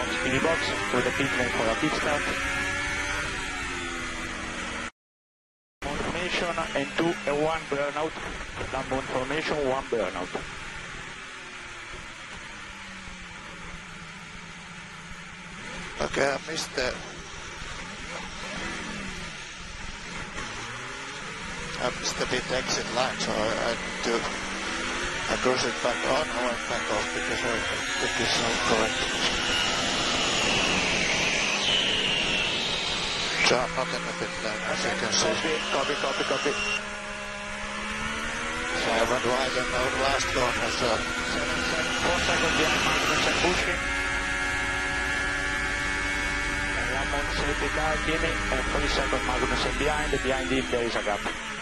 box, TV box, to the pit lane for a pit start. Formation and two, and one burnout. Lambo formation, one burnout. Okay, I missed the... I missed the pit exit line, so I, I need to... I cross it back on or back off because I think it's not correct. I'm not in the pit lane, as you can see. Copy, copy, copy. So I went wide on the last corner as well. Four seconds behind Magnus and pushing. And Lamont safety car, Kimi, and three seconds Magnus and behind. Behind him there is a gap.